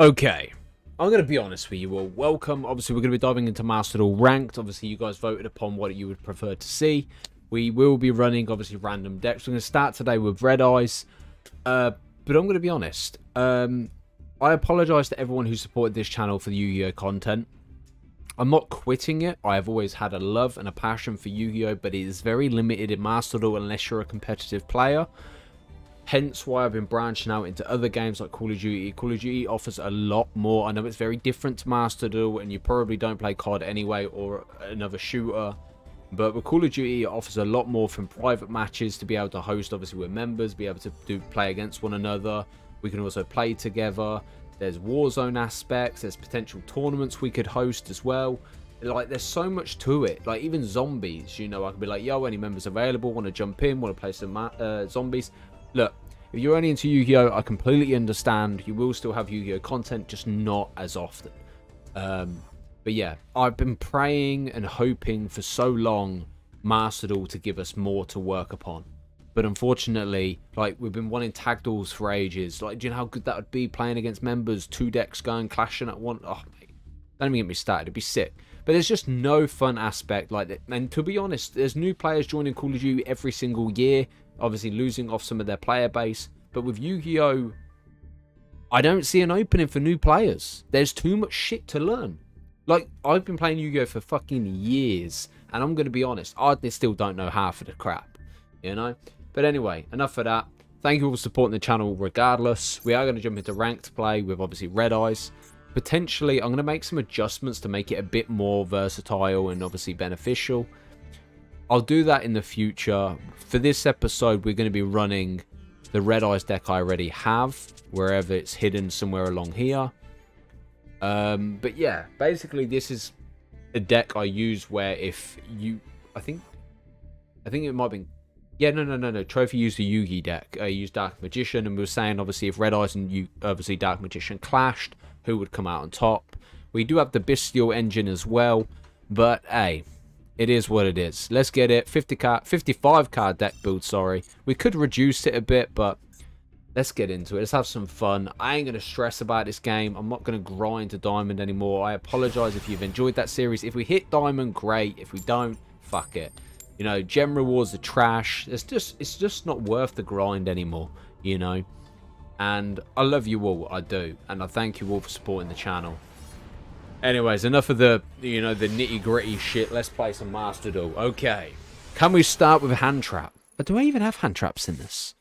Okay. I'm going to be honest with you all. Welcome. Obviously, we're going to be diving into Master Duel Ranked. Obviously, you guys voted upon what you would prefer to see. We will be running, obviously, random decks. We're going to start today with Red Eyes. Uh, but I'm going to be honest. Um, I apologise to everyone who supported this channel for the Yu-Gi-Oh content. I'm not quitting it. I have always had a love and a passion for Yu-Gi-Oh, but it is very limited in Master unless you're a competitive player. Hence why I've been branching out into other games like Call of Duty. Call of Duty offers a lot more. I know it's very different to Master Duel, and you probably don't play COD anyway or another shooter. But with Call of Duty, it offers a lot more from private matches to be able to host, obviously, with members, be able to do play against one another. We can also play together. There's Warzone aspects. There's potential tournaments we could host as well. Like, there's so much to it. Like, even zombies, you know, I could be like, yo, any members available? Want to jump in? Want to play some uh, zombies? Look, if you're only into Yu-Gi-Oh, I completely understand. You will still have Yu-Gi-Oh content, just not as often. Um, but yeah, I've been praying and hoping for so long Master Duel to give us more to work upon. But unfortunately, like we've been wanting tag duels for ages. Like, do you know how good that would be playing against members, two decks going clashing at one? Oh, mate, don't even get me started. It'd be sick. But there's just no fun aspect like that. And to be honest, there's new players joining Call of Duty every single year obviously losing off some of their player base. But with Yu-Gi-Oh, I don't see an opening for new players. There's too much shit to learn. Like, I've been playing Yu-Gi-Oh for fucking years, and I'm going to be honest, I still don't know half of the crap, you know? But anyway, enough of that. Thank you all for supporting the channel regardless. We are going to jump into ranked play with obviously Red Eyes. Potentially, I'm going to make some adjustments to make it a bit more versatile and obviously beneficial. I'll do that in the future. For this episode, we're going to be running the Red Eyes deck I already have, wherever it's hidden somewhere along here. Um, but yeah, basically this is a deck I use where if you, I think, I think it might be, yeah, no, no, no, no. Trophy used the Yugi deck. I used Dark Magician, and we were saying obviously if Red Eyes and you obviously Dark Magician clashed, who would come out on top? We do have the Bystial engine as well, but hey, it is what it is. Let's get it. 50 card, 55 card deck build, sorry. We could reduce it a bit, but let's get into it. Let's have some fun. I ain't going to stress about this game. I'm not going to grind to diamond anymore. I apologize if you've enjoyed that series. If we hit diamond, great. If we don't, fuck it. You know, gem rewards are trash. It's just, it's just not worth the grind anymore, you know. And I love you all, I do. And I thank you all for supporting the channel. Anyways, enough of the, you know, the nitty-gritty shit. Let's play some Master Duel. Okay. Can we start with hand trap? But do I even have hand traps in this?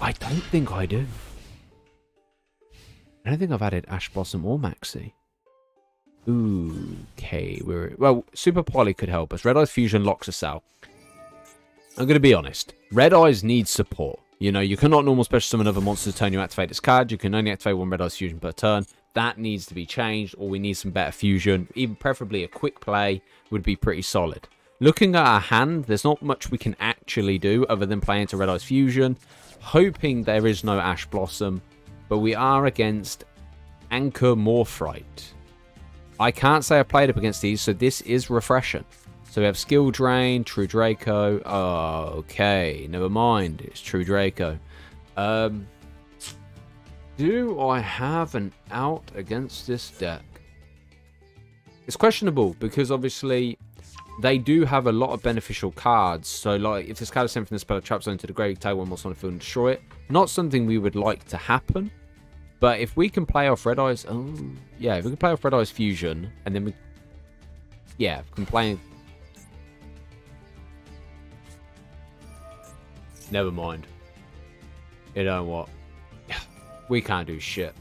I don't think I do. I don't think I've added Ash Blossom or Maxi. Ooh, okay, we're well. Super Poly could help us. Red Eyes Fusion locks us out. I'm going to be honest. Red Eyes needs support. You know, you cannot normal special summon other monsters to turn you activate its card. You can only activate one Red Eyes Fusion per turn. That needs to be changed, or we need some better fusion. Even preferably a quick play would be pretty solid. Looking at our hand, there's not much we can actually do other than play into Red Eyes Fusion. Hoping there is no Ash Blossom, but we are against Anchor Morphrite. I can't say I played up against these, so this is refreshing. So we have Skill Drain, True Draco. Oh, okay, never mind. It's True Draco. Um, do I have an out against this deck? It's questionable because obviously they do have a lot of beneficial cards. So like if this card is sent from the spell trap zone to the grave, take one more on the field and destroy it. Not something we would like to happen. But if we can play off Red Eyes, oh yeah, if we can play off Red Eyes Fusion and then we yeah, can play Never mind. You know what? We can't do shit.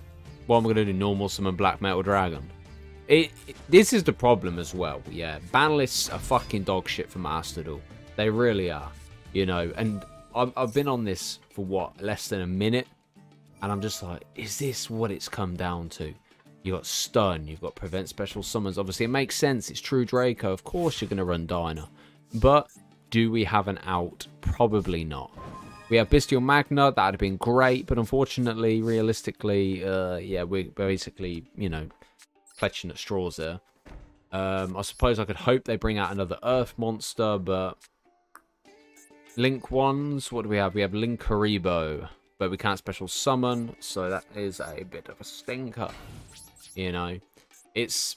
What am I going to do? Normal summon Black Metal Dragon? It, it, this is the problem as well. Yeah, ban lists are fucking dog shit for Master Duel. They really are. You know, and I've, I've been on this for what less than a minute, and I'm just like, is this what it's come down to? You got stun, you've got prevent special summons. Obviously, it makes sense. It's True Draco. Of course, you're going to run Dyna, but do we have an out? Probably not. We have Bystial Magna. That would have been great, but unfortunately, realistically, uh, yeah, we're basically, you know, clutching at straws there. Um, I suppose I could hope they bring out another Earth monster, but... Link ones, what do we have? We have Linkuriboh. but we can't special summon, so that is a bit of a stinker. You know, it's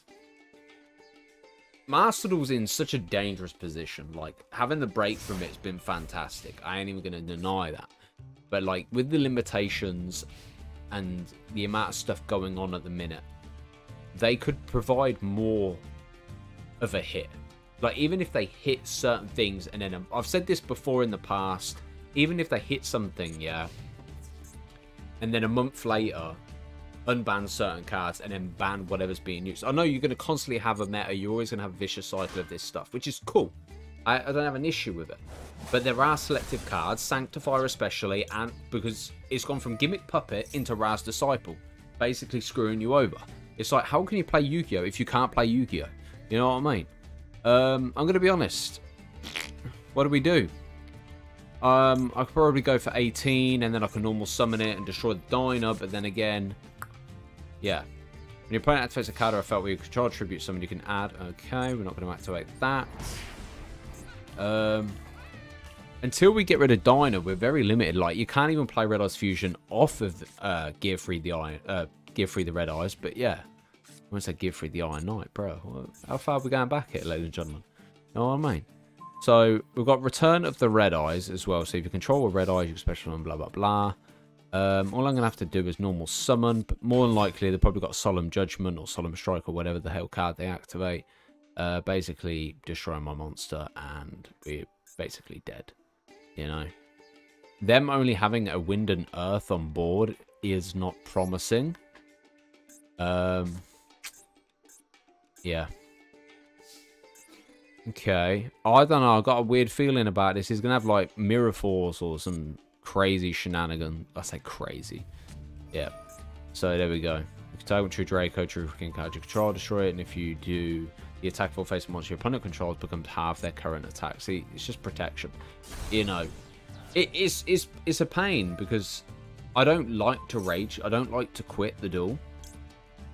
Duel's in such a dangerous position. Like having the break from it's been fantastic. I ain't even gonna deny that. But like with the limitations and the amount of stuff going on at the minute, they could provide more of a hit. Like even if they hit certain things, and then um, I've said this before in the past, even if they hit something, yeah, and then a month later unban certain cards and then ban whatever's being used. I know you're going to constantly have a meta. You're always going to have a vicious cycle of this stuff, which is cool. I, I, don't have an issue with it. But there are selective cards, Sanctifier especially, and because it's gone from Gimmick Puppet into Raz Disciple, basically screwing you over. It's like, how can you play Yu-Gi-Oh if you can't play Yu-Gi-Oh? You know what I mean? Um, I'm going to be honest. What do we do? Um, I could probably go for 18, and then I can normal summon it and destroy the Diner, but then again, yeah. When your opponent activates a card or a felt where you control tribute summon, you can add. Okay, we're not going to activate that. Um, until we get rid of Diner, we're very limited. Like, you can't even play Red Eyes Fusion off of uh, Gearfried the Iron, uh, Gearfried the Red Eyes, but yeah. I want to say Gearfried the Iron Knight, bro. How far are we going back here, ladies and gentlemen? You know what I mean? So, we've got Return of the Red Eyes as well. So, if you control a Red Eyes, you can special and blah, blah, blah. Um, all I'm going to have to do is normal summon, but more than likely they've probably got Solemn Judgment or Solemn Strike or whatever the hell card they activate. Uh, basically destroy my monster and we're basically dead, you know. Them only having a Wind and Earth on board is not promising. Um, yeah. Okay. I don't know. I got a weird feeling about this. He's going to have like Mirror Force or some crazy shenanigan. I say crazy. Yeah. So there we go. You target True Draco, True freaking card, you control, destroy it, and if you do, the attack full face monster your opponent controls becomes half their current attack. See, it's just protection. You know, it is it's it's a pain because I don't like to rage. I don't like to quit the duel.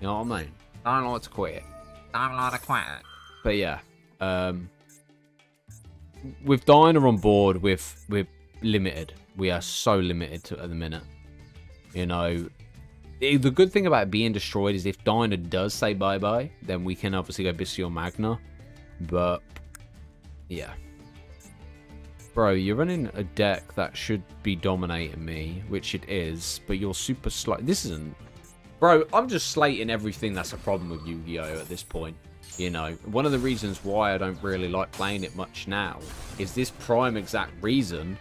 You know what I mean? I don't like to quit. I don't like to quit. But yeah, um, with Diner on board, with with limited we are so limited to, at the minute. You know, the good thing about being destroyed is if Diner does say bye-bye, then we can obviously go Bystial Magna. But, yeah. Bro, you're running a deck that should be dominating me, which it is, but you're super slow. This isn't... Bro, I'm just slating everything that's a problem with Yu-Gi-Oh! at this point. You know, one of the reasons why I don't really like playing it much now is this prime exact reason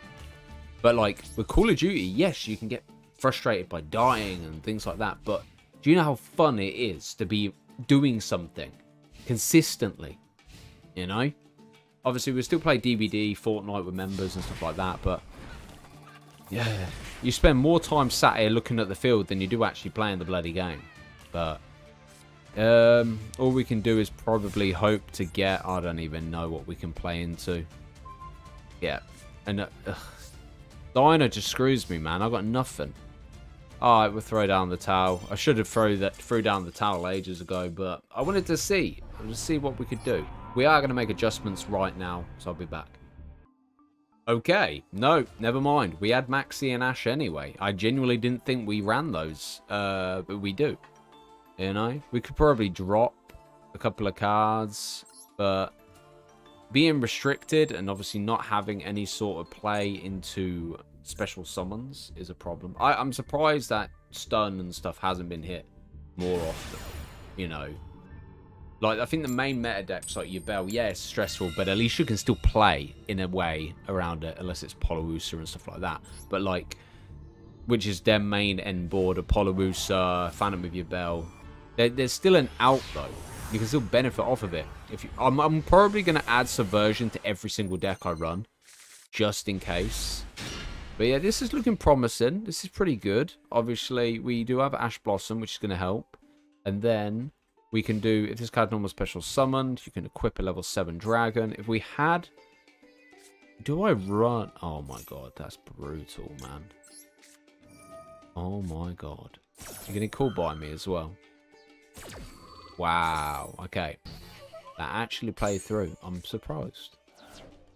but like with Call of Duty, yes, you can get frustrated by dying and things like that. But do you know how fun it is to be doing something consistently? You know? Obviously, we still play DVD, Fortnite with members and stuff like that, but yeah, you spend more time sat here looking at the field than you do actually playing the bloody game. But um, all we can do is probably hope to get. I don't even know what we can play into. Yeah, and uh, Diner just screws me, man. I got nothing. Alright, we'll throw down the towel. I should have throw that threw down the towel ages ago, but I wanted to see. To see what we could do. We are going to make adjustments right now, so I'll be back. Okay, no, never mind. We had Maxi and Ash anyway. I genuinely didn't think we ran those, uh, but we do. You know, we could probably drop a couple of cards, but being restricted and obviously not having any sort of play into special summons is a problem. I, I'm surprised that stun and stuff hasn't been hit more often. You know, like I think the main meta decks like Yubel, yeah, it's stressful, but at least you can still play in a way around it, unless it's Apollousa and stuff like that. But like, which is their main end board, Apollousa, Phantom of Yubel. There, there's still an out though you can still benefit off of it. If you, I'm, I'm probably going to add Subversion to every single deck I run, just in case. But yeah, this is looking promising. This is pretty good. Obviously, we do have Ash Blossom, which is going to help. And then we can do, if this card normal special summoned, you can equip a level 7 dragon. If we had... Do I run? Oh my god, that's brutal, man. Oh my god. You're getting called by me as well. Wow. Okay. That actually played through. I'm surprised.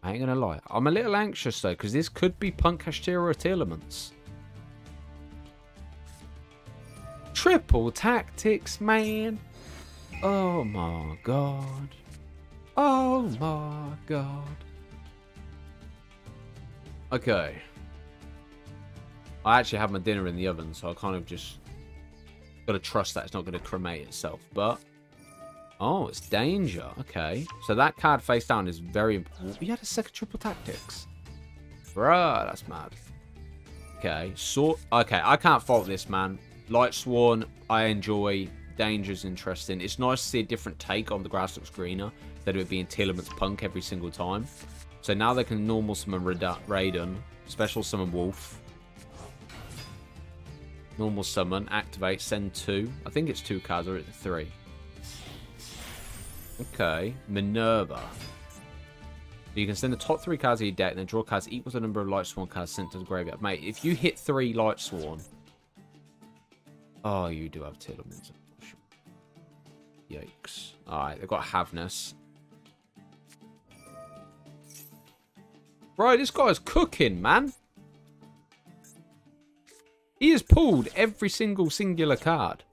I ain't gonna lie. I'm a little anxious though, because this could be Punk Hash Kashtira Elements. triple tactics, man. Oh my god. Oh my god. Okay. I actually have my dinner in the oven, so I kind of just got to trust that it's not to cremate itself. But, oh, it's danger. Okay. So that card face down is very important. Oh, we had a second triple tactics. Bruh, that's mad. Okay. So, okay, I can't fault this, man. Lightsworn, I enjoy. Danger's interesting. It's nice to see a different take on the grass looks greener of it being Tearlament's Punk every single time. So now they can normal summon Raiden, special summon Wolf, normal summon, activate, send two. I think it's two cards or it's three. Okay, Minerva. So you can send the top three cards of your deck and then draw cards equal to the number of Lightsworn cards sent to the graveyard. Mate, if you hit three Lightsworn... Oh, you do have Tearlaments. Yikes. Alright, they've got Havnis. Bro, this guy's cooking, man. He has pulled every single singular card.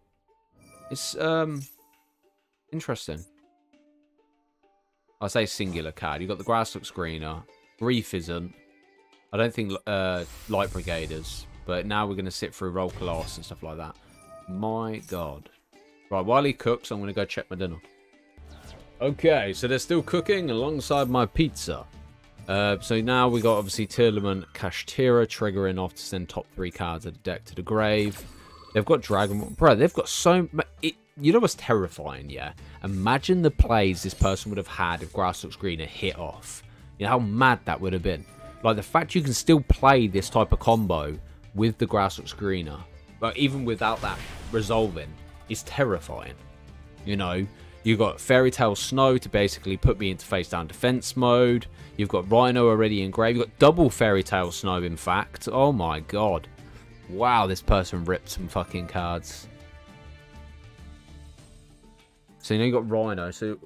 It's, um, interesting. I say singular card. You've got the grass looks greener. Grief isn't. I don't think uh, Light Brigaders. But now we're going to sit through roll class and stuff like that. My God. Right, while he cooks, I'm going to go check my dinner. Okay, so they're still cooking alongside my pizza. Uh, so now we got obviously Tearlament Kashtira triggering off to send top three cards of the deck to the grave. They've got Dragon... Bro, they've got so... It, you know what's terrifying, yeah? Imagine the plays this person would have had if Grass Looks Greener hit off. You know how mad that would have been. Like, the fact you can still play this type of combo with the Grass Looks Greener, but even without that resolving, is terrifying. You know, You've got Fairy Tale Snow to basically put me into face down defense mode. You've got Rhino already engraved. You've got double Fairy Tale Snow, in fact. Oh my god. Wow, this person ripped some fucking cards. So you know you got Rhino. So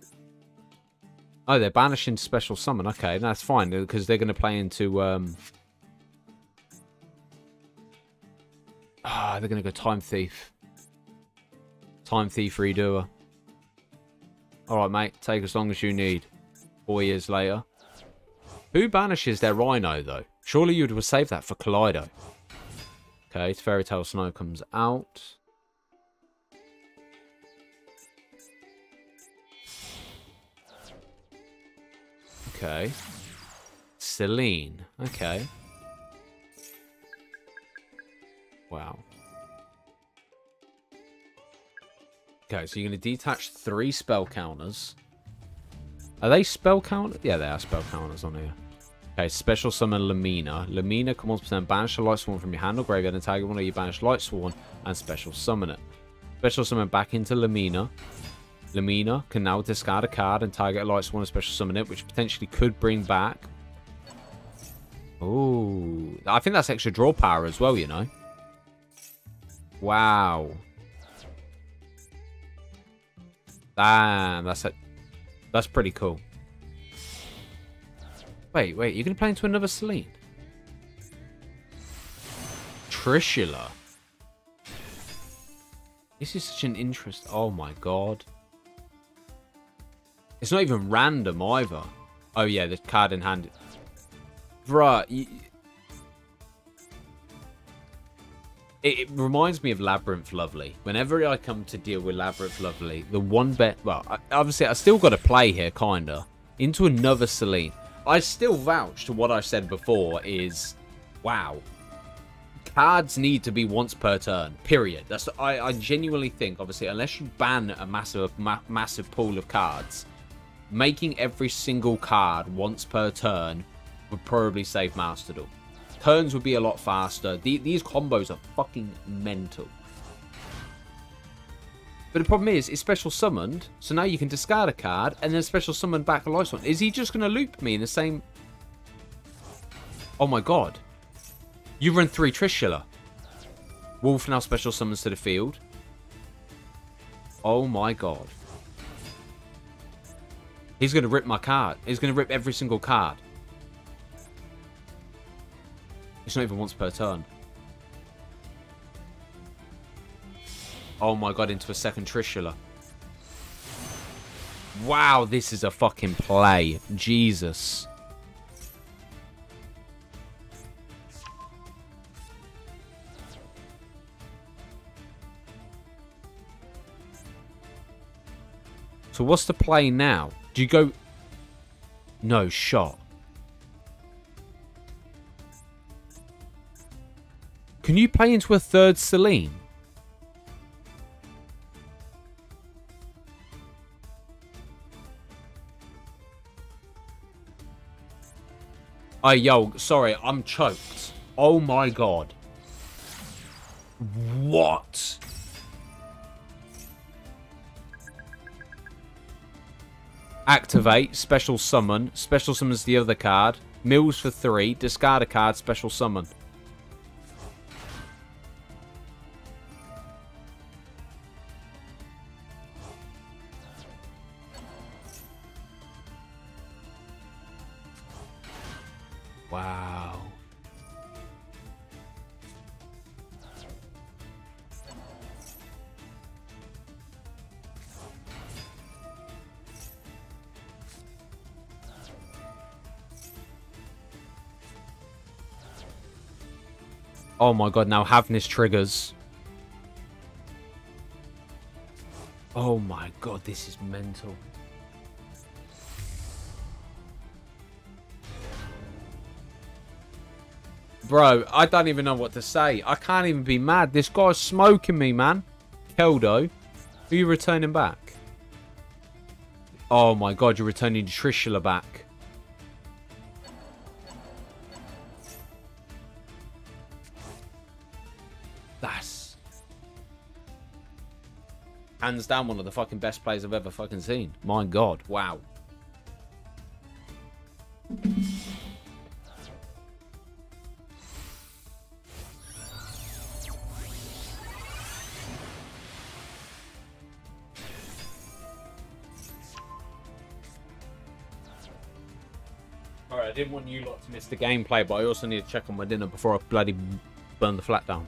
oh, they're banishing special summon. Okay, that's fine because they're going to play into. Um... Ah, they're going to go Time Thief. Time Thief redoer. Alright, mate. Take as long as you need. Four years later. Who banishes their Rhino, though? Surely you would save that for Kaleido. Okay, Fairy Tale Snow comes out. Okay. Selene. Okay. Wow. Okay, so you're going to detach three spell counters. Are they spell counters? Yeah, they are spell counters on here. Okay, special summon Lamina. Lamina can 1% banish a lightsworn from your hand or graveyard and target one of your banished lightsworn and special summon it. Special summon back into Lamina. Lamina can now discard a card and target a light and special summon it, which potentially could bring back. Oh, I think that's extra draw power as well, you know. Wow. Damn, that's it. That's pretty cool. Wait, wait, you're gonna play into another Selene? Trishula. This is such an interest. Oh my god. It's not even random either. Oh yeah, the card in hand. Bruh, it, it, reminds me of Labyrinth Lovely. Whenever I come to deal with Labyrinth Lovely, the one bet, well, I, obviously I still got to play here, kinda, into another Selene. I still vouch to what I said before is, wow, cards need to be once per turn. Period. That's I, I genuinely think, obviously, unless you ban a massive, ma massive pool of cards, making every single card once per turn would probably save Master Duel. Turns would be a lot faster. The, these combos are fucking mental. But the problem is, it's special summoned, so now you can discard a card and then special summon back a life one. Is he just going to loop me in the same... Oh my god. You run three Trishula. Wolf now special summons to the field. Oh my god. He's going to rip my card. He's going to rip every single card. It's not even once per turn. Oh my god, into a second Trishula. Wow, this is a fucking play. Jesus. So what's the play now? Do you go... No, shot. Can you play into a third Selene? Oh, yo, sorry, I'm choked. Oh my god. What? Activate, special summon. Special summons the other card. Mills for three. Discard a card, special summon. Oh my god, now Havnis triggers. Oh my god, this is mental. Bro, I don't even know what to say. I can't even be mad. This guy's smoking me, man. Keldo, are you returning back? Oh my god, you're returning Trishula back. That's... Hands down one of the fucking best plays I've ever fucking seen. My god, wow. Alright, I didn't want you lot to miss the gameplay, but I also need to check on my dinner before I bloody burn the flat down.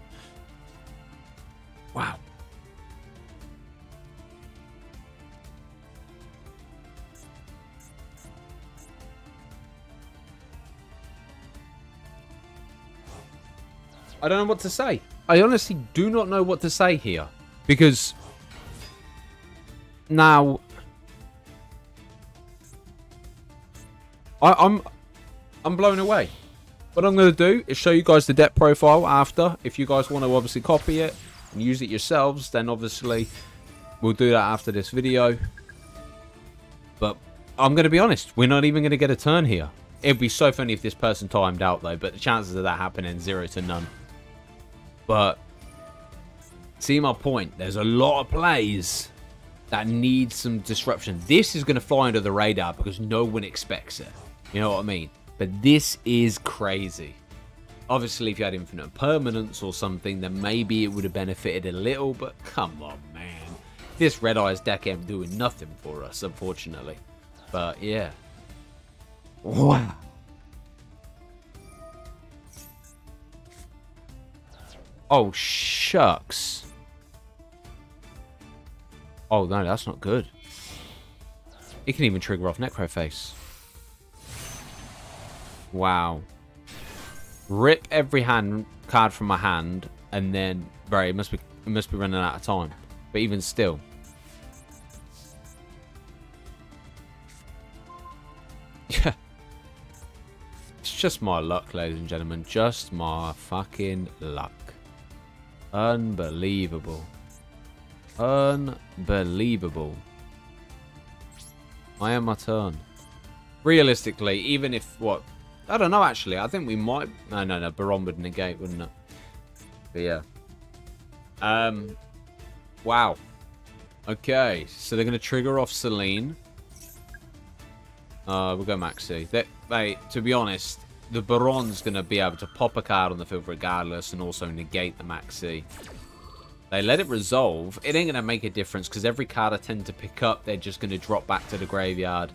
I don't know what to say. I honestly do not know what to say here. Because... Now... I, I'm... I'm blown away. What I'm going to do is show you guys the debt profile after. If you guys want to obviously copy it and use it yourselves, then obviously we'll do that after this video. But I'm going to be honest, we're not even going to get a turn here. It'd be so funny if this person timed out though, but the chances of that happening zero to none. But see my point. There's a lot of plays that need some disruption. This is going to fly under the radar because no one expects it. You know what I mean? But this is crazy. Obviously, if you had infinite permanence or something, then maybe it would have benefited a little, but come on, man. This Red Eyes deck ain't doing nothing for us, unfortunately. But, yeah. Wow. Oh, shucks. Oh, no, that's not good. It can even trigger off Necroface. Wow. Rip every hand card from my hand, and then... Right, it must be, it must be running out of time. But even still. Yeah. It's just my luck, ladies and gentlemen. Just my fucking luck. Unbelievable. Unbelievable. I am my turn. Realistically, even if, what, I don't know actually, I think we might, no, no, no, Baron would negate, wouldn't it? But yeah. Um, wow. Okay, so they're going to trigger off Selene. Uh, we'll go Maxi. They, they, to be honest, the Baron's going to be able to pop a card on the field regardless and also negate the Maxi. They let it resolve. It ain't going to make a difference because every card I tend to pick up, they're just going to drop back to the graveyard.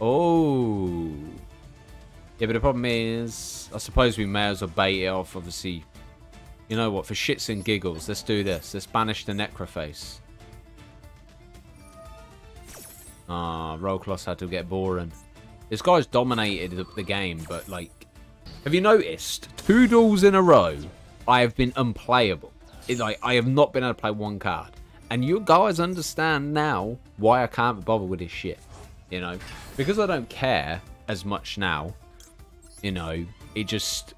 Oh. Yeah, but the problem is, I suppose we may as well bait it off, obviously, You know what? For shits and giggles, let's do this. Let's banish the Necroface. Ah, Rollcloth had to get boring. This guy's dominated the game, but like, have you noticed? Two duels in a row, I have been unplayable. It's like I have not been able to play one card, and you guys understand now why I can't bother with this shit. You know, because I don't care as much now. You know, it just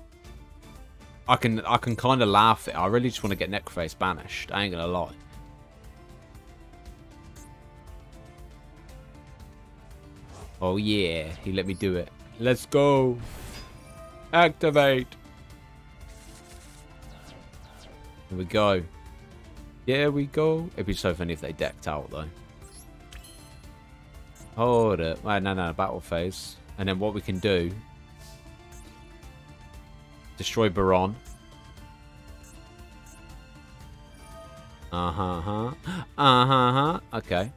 I can I can kind of laugh it. I really just want to get Necroface banished. I ain't gonna lie. Oh yeah, he let me do it. Let's go. Activate. Here we go. Here we go. It'd be so funny if they decked out though. Hold it. Wait, no, no, battle phase. And then what we can do... Destroy Baron. Uh-huh, Uh-huh-huh. okay.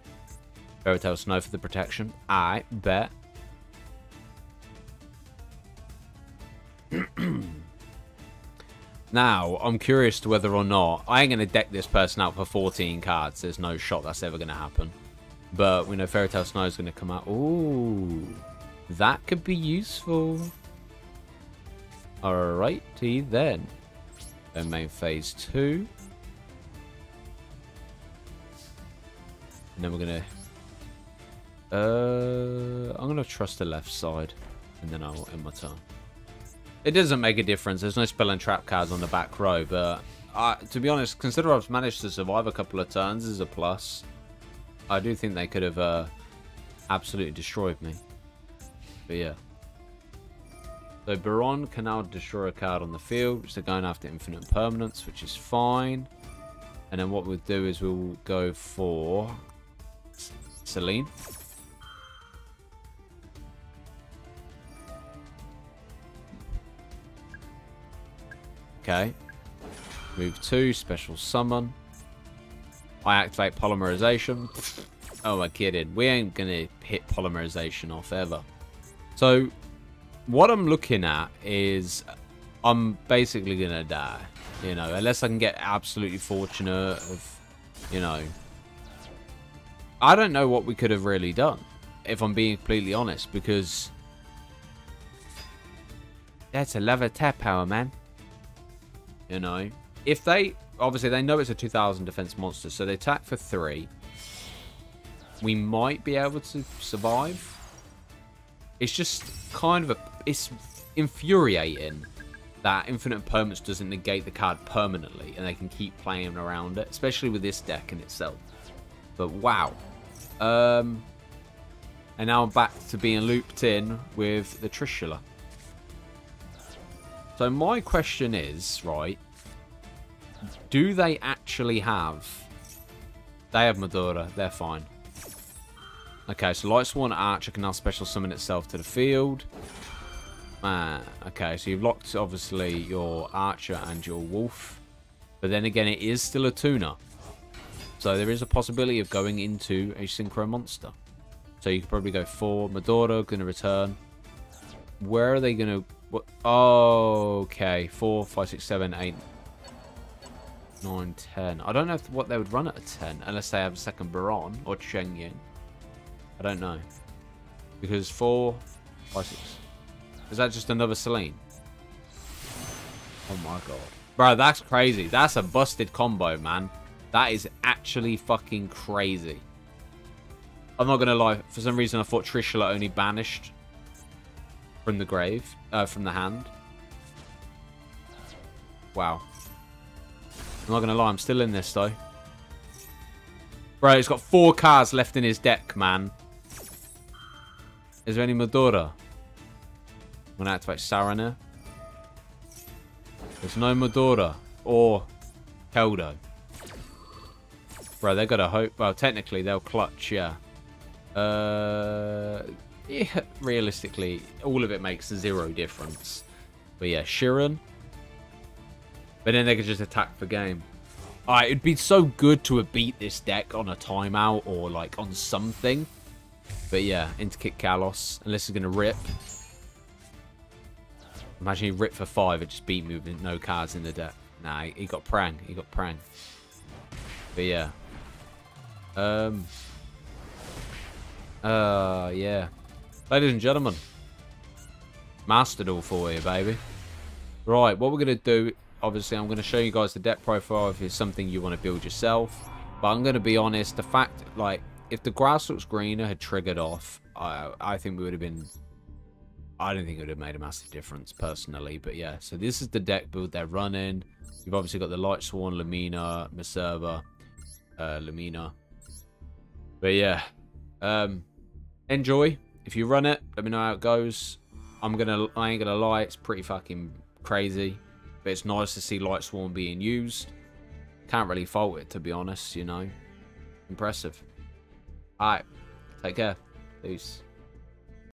Fairy Tale Snow for the protection. I bet. Now, I'm curious to whether or not... I ain't going to deck this person out for 14 cards. There's no shot that's ever going to happen. But we know Fairy Tale Snow is going to come out. Ooh. That could be useful. Alrighty then. Then main phase 2. And then we're going to uh, I'm going to trust the left side. And then I'll end my turn. It doesn't make a difference. There's no spell and trap cards on the back row. But uh, to be honest, consider I've managed to survive a couple of turns is a plus. I do think they could have uh, absolutely destroyed me. But yeah. So Baron can now destroy a card on the field, which they're going after infinite permanence, which is fine. And then what we'll do is we'll go for Selene. Okay. Move 2, special summon. I activate polymerization. oh, my kidding. We ain't going to hit polymerization off ever. So, what I'm looking at is I'm basically going to die. You know, unless I can get absolutely fortunate of, you know. I don't know what we could have really done, if I'm being completely honest, because... That's a lava tap power, man. You know, if they obviously they know it's a 2000 defense monster, so they attack for three. We might be able to survive. It's just kind of a it's infuriating that infinite permanence doesn't negate the card permanently, and they can keep playing around it, especially with this deck in itself. But wow. Um, and now I'm back to being looped in with the Trishula. So my question is, right, do they actually have... They have Madura, they're fine. Okay, so Lightsworn Archer can now special summon itself to the field. Man, okay, so you've locked, obviously, your Archer and your Wolf. But then again, it is still a tuner. So there is a possibility of going into a Synchro Monster. So you could probably go for Madora, going to return. Where are they going to what? Oh, okay. 4, 5, 6, 7, 8, 9, 10. I don't know if, what they would run at a 10, unless they have a second Baron or Cheng Yin. I don't know. Because four, five, six. Is that just another Selene? Oh my god. Bro, that's crazy. That's a busted combo, man. That is actually fucking crazy. I'm not going to lie. For some reason, I thought Trishula only banished from the grave, uh, from the hand. Wow. I'm not going to lie, I'm still in this, though. Bro, he's got four cards left in his deck, man. Is there any Madura? I'm going to activate Sarana. There's no Madura or Keldo. Bro, they got to hope. Well, technically, they'll clutch, yeah. Uh, yeah, realistically, all of it makes zero difference. But yeah, Scheiren. But then they could just attack the game. Alright, it'd be so good to have beat this deck on a timeout or like on something. But yeah, into Kitkallos. Unless going to rip. Imagine he ripped for five, it just beat me with no cards in the deck. Nah, he got Prang. He got Prang. But yeah. Um. Uh, yeah. Ladies and gentlemen. Master Duel for you, baby. Right, what we're going to do, obviously, I'm going to show you guys the deck profile if it's something you want to build yourself. But I'm going to be honest, the fact, like, if the grass looks greener had triggered off, I, I think we would have been... I don't think it would have made a massive difference, personally. But yeah, so this is the deck build they're running. You've obviously got the Lightsworn, Lamina, Minerva, uh, Lamina. But yeah, um, enjoy. If you run it, let me know how it goes. I'm gonna, I ain't gonna lie, it's pretty fucking crazy. But it's nice to see Lightsworn being used. Can't really fault it, to be honest, you know. Impressive. Alright, take care. Peace.